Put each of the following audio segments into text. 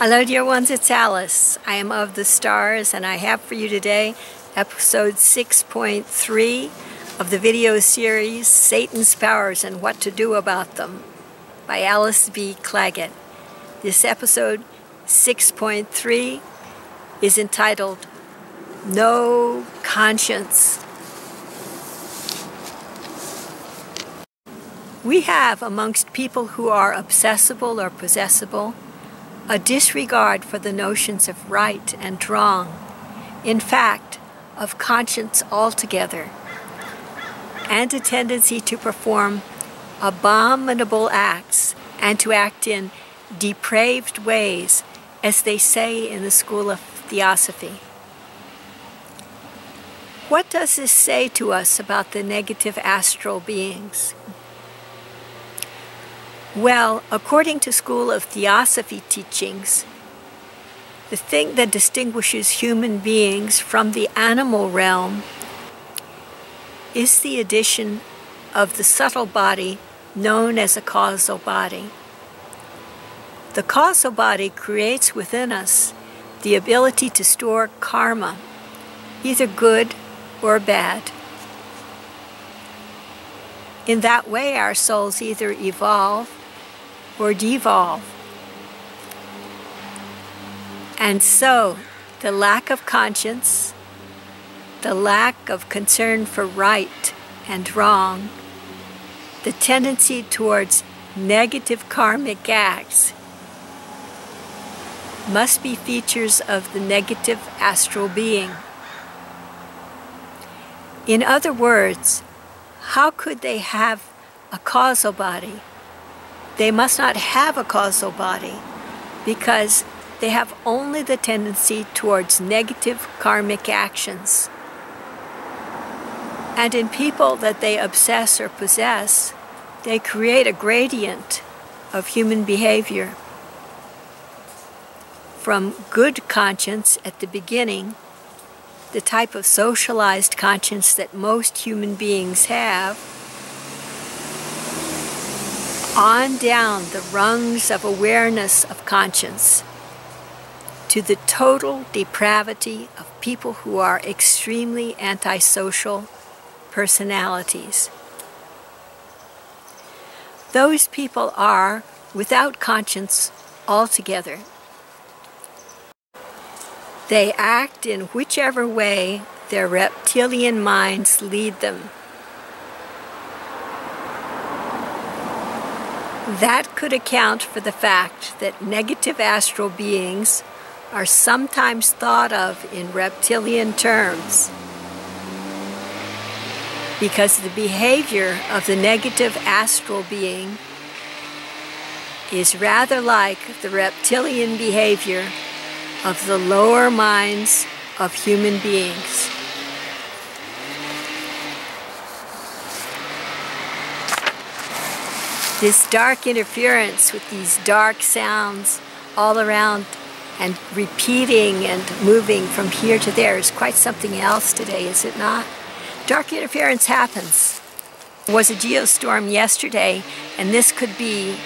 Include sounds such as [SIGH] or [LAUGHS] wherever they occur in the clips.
Hello, dear ones, it's Alice. I am of the stars, and I have for you today episode 6.3 of the video series Satan's Powers and What to Do About Them by Alice B. Clagett. This episode 6.3 is entitled No Conscience. We have amongst people who are obsessible or possessible a disregard for the notions of right and wrong, in fact, of conscience altogether, and a tendency to perform abominable acts and to act in depraved ways, as they say in the school of theosophy. What does this say to us about the negative astral beings? Well, according to School of Theosophy teachings, the thing that distinguishes human beings from the animal realm is the addition of the subtle body known as a causal body. The causal body creates within us the ability to store karma, either good or bad. In that way, our souls either evolve or devolve. And so, the lack of conscience, the lack of concern for right and wrong, the tendency towards negative karmic acts must be features of the negative astral being. In other words, how could they have a causal body they must not have a causal body because they have only the tendency towards negative karmic actions. And in people that they obsess or possess, they create a gradient of human behavior. From good conscience at the beginning, the type of socialized conscience that most human beings have, on down the rungs of awareness of conscience to the total depravity of people who are extremely antisocial personalities. Those people are without conscience altogether. They act in whichever way their reptilian minds lead them. That could account for the fact that negative astral beings are sometimes thought of in reptilian terms. Because the behavior of the negative astral being is rather like the reptilian behavior of the lower minds of human beings. This dark interference with these dark sounds all around and repeating and moving from here to there is quite something else today, is it not? Dark interference happens. Was a geostorm yesterday, and this could be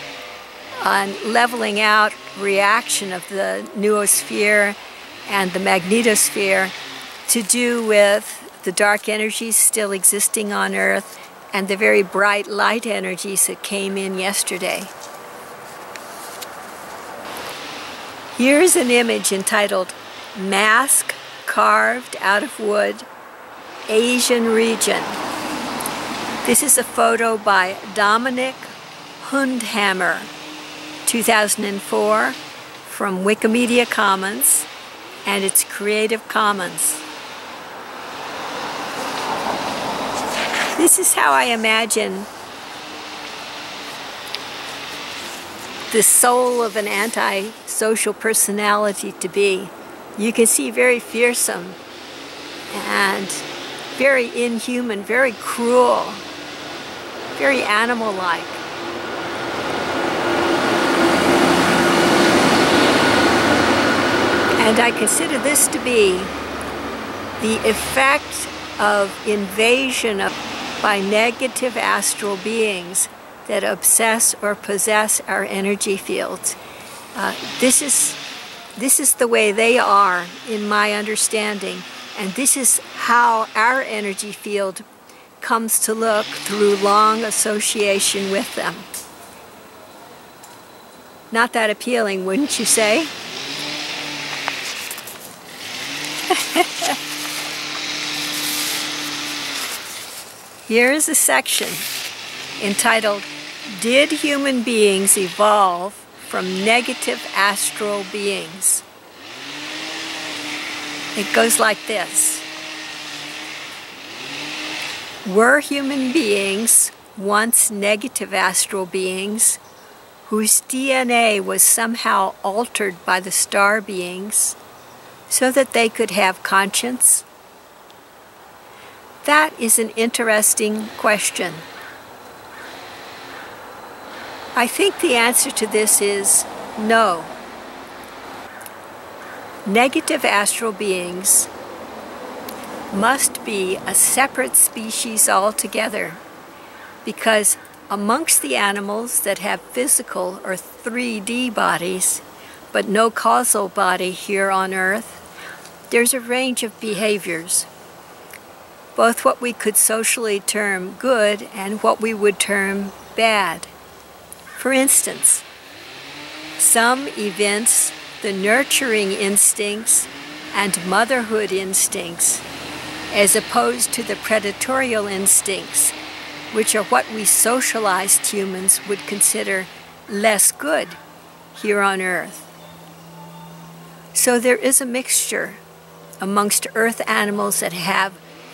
a leveling out reaction of the noosphere and the magnetosphere to do with the dark energies still existing on Earth and the very bright light energies that came in yesterday. Here's an image entitled Mask Carved Out of Wood, Asian Region. This is a photo by Dominic Hundhammer, 2004, from Wikimedia Commons, and it's Creative Commons. This is how I imagine the soul of an anti-social personality to be. You can see very fearsome and very inhuman, very cruel, very animal-like. And I consider this to be the effect of invasion of by negative astral beings that obsess or possess our energy fields. Uh, this is This is the way they are in my understanding, and this is how our energy field comes to look through long association with them. Not that appealing, wouldn't you say? [LAUGHS] Here is a section entitled Did Human Beings Evolve from Negative Astral Beings? It goes like this Were human beings once negative astral beings whose DNA was somehow altered by the star beings so that they could have conscience? That is an interesting question. I think the answer to this is no. Negative astral beings must be a separate species altogether because amongst the animals that have physical or 3D bodies but no causal body here on earth, there's a range of behaviors both what we could socially term good and what we would term bad. For instance, some evince the nurturing instincts and motherhood instincts as opposed to the predatorial instincts, which are what we socialized humans would consider less good here on Earth. So there is a mixture amongst Earth animals that have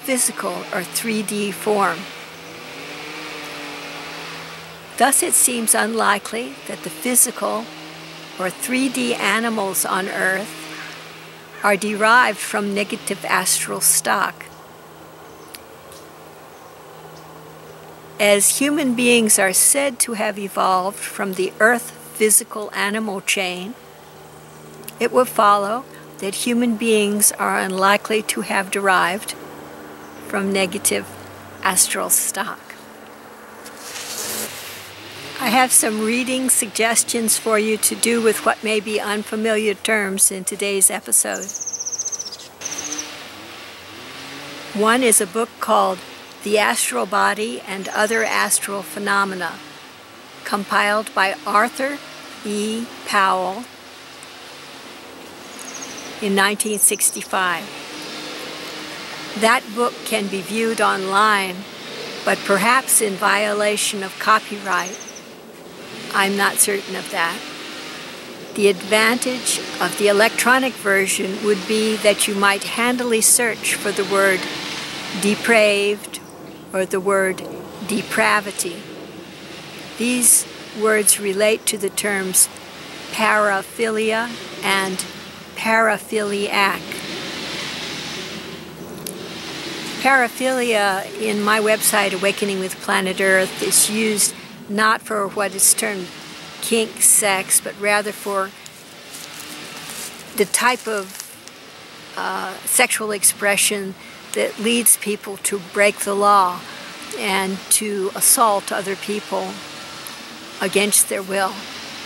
physical or 3D form. Thus, it seems unlikely that the physical or 3D animals on Earth are derived from negative astral stock. As human beings are said to have evolved from the Earth physical animal chain, it would follow that human beings are unlikely to have derived from negative astral stock. I have some reading suggestions for you to do with what may be unfamiliar terms in today's episode. One is a book called The Astral Body and Other Astral Phenomena, compiled by Arthur E. Powell in 1965. That book can be viewed online, but perhaps in violation of copyright. I'm not certain of that. The advantage of the electronic version would be that you might handily search for the word depraved or the word depravity. These words relate to the terms paraphilia and paraphiliac. Paraphilia in my website, Awakening with Planet Earth, is used not for what is termed kink sex, but rather for the type of uh, sexual expression that leads people to break the law and to assault other people against their will.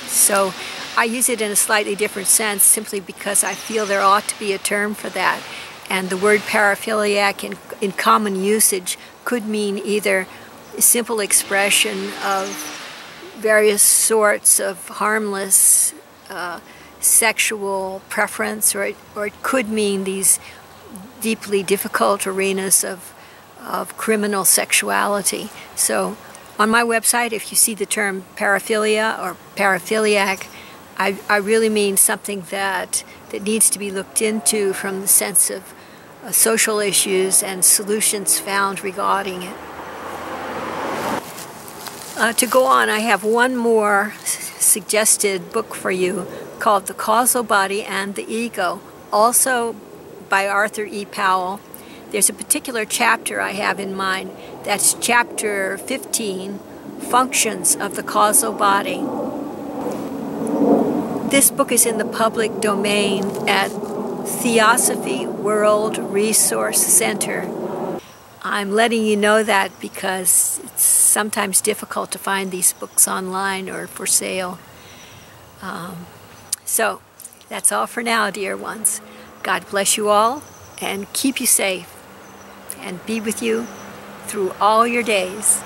So I use it in a slightly different sense simply because I feel there ought to be a term for that. And the word paraphiliac in, in common usage could mean either a simple expression of various sorts of harmless uh, sexual preference, or it, or it could mean these deeply difficult arenas of, of criminal sexuality. So on my website, if you see the term paraphilia or paraphiliac, I, I really mean something that, that needs to be looked into from the sense of social issues and solutions found regarding it. Uh, to go on, I have one more suggested book for you called The Causal Body and the Ego, also by Arthur E. Powell. There's a particular chapter I have in mind. That's chapter 15 Functions of the Causal Body. This book is in the public domain at Theosophy World Resource Center. I'm letting you know that because it's sometimes difficult to find these books online or for sale. Um, so That's all for now, dear ones. God bless you all and keep you safe and be with you through all your days.